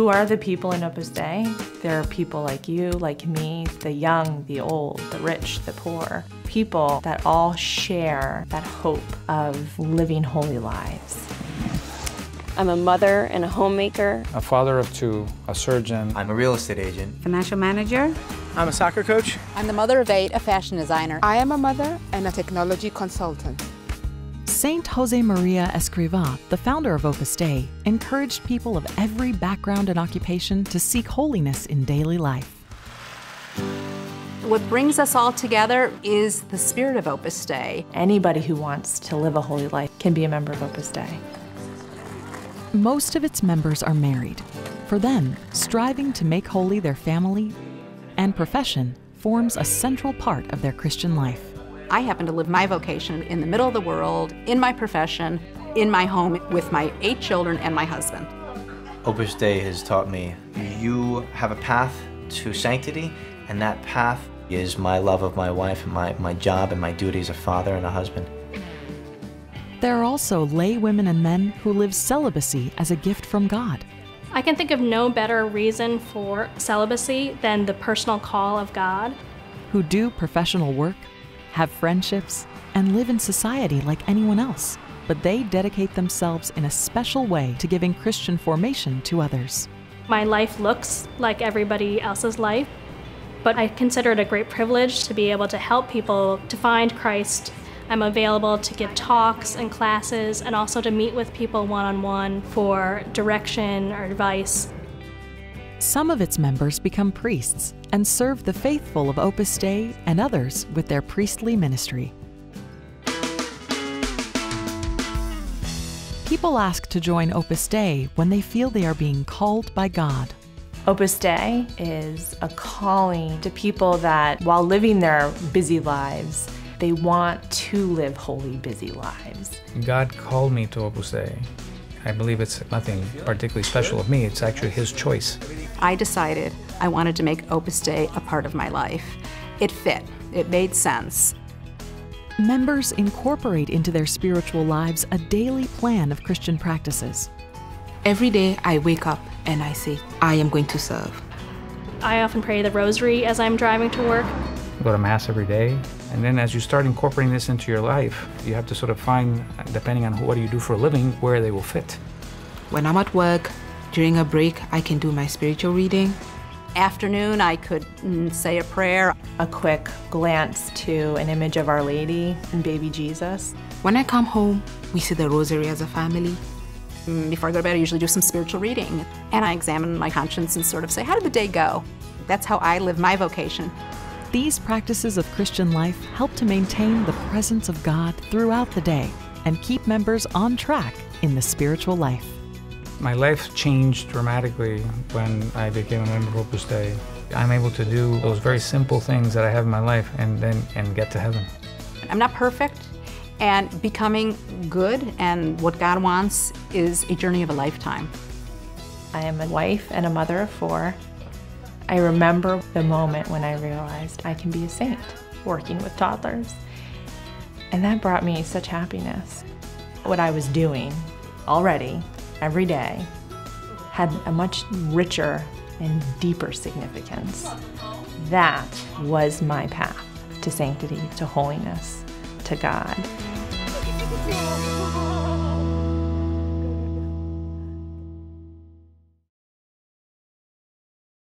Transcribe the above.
Who are the people in Opus Dei? There are people like you, like me, the young, the old, the rich, the poor. People that all share that hope of living holy lives. I'm a mother and a homemaker. A father of two, a surgeon. I'm a real estate agent. Financial manager. I'm a soccer coach. I'm the mother of eight, a fashion designer. I am a mother and a technology consultant. Saint Josemaria Escriva, the founder of Opus Dei, encouraged people of every background and occupation to seek holiness in daily life. What brings us all together is the spirit of Opus Dei. Anybody who wants to live a holy life can be a member of Opus Dei. Most of its members are married. For them, striving to make holy their family and profession forms a central part of their Christian life. I happen to live my vocation in the middle of the world, in my profession, in my home with my eight children and my husband. Opus Dei has taught me you have a path to sanctity, and that path is my love of my wife and my, my job and my duty as a father and a husband. There are also lay women and men who live celibacy as a gift from God. I can think of no better reason for celibacy than the personal call of God. Who do professional work, have friendships, and live in society like anyone else, but they dedicate themselves in a special way to giving Christian formation to others. My life looks like everybody else's life, but I consider it a great privilege to be able to help people to find Christ. I'm available to give talks and classes and also to meet with people one on one for direction or advice. Some of its members become priests and serve the faithful of Opus Dei and others with their priestly ministry. People ask to join Opus Dei when they feel they are being called by God. Opus Dei is a calling to people that, while living their busy lives, they want to live holy, busy lives. God called me to Opus Dei. I believe it's nothing particularly special of me, it's actually His choice. I decided I wanted to make Opus Dei a part of my life. It fit, it made sense. Members incorporate into their spiritual lives a daily plan of Christian practices. Every day I wake up and I say, I am going to serve. I often pray the rosary as I'm driving to work. I Go to Mass every day. And then as you start incorporating this into your life, you have to sort of find, depending on what you do for a living, where they will fit. When I'm at work, during a break, I can do my spiritual reading. Afternoon, I could mm, say a prayer. A quick glance to an image of Our Lady and baby Jesus. When I come home, we say the rosary as a family. Mm, Before I go to bed, I usually do some spiritual reading. And I examine my conscience and sort of say, how did the day go? That's how I live my vocation. These practices of Christian life help to maintain the presence of God throughout the day and keep members on track in the spiritual life. My life changed dramatically when I became a member of Opus Dei. I'm able to do those very simple things that I have in my life and then and get to heaven. I'm not perfect, and becoming good and what God wants is a journey of a lifetime. I am a wife and a mother of four. I remember the moment when I realized I can be a saint working with toddlers. And that brought me such happiness. What I was doing already, every day, had a much richer and deeper significance. That was my path to sanctity, to holiness, to God.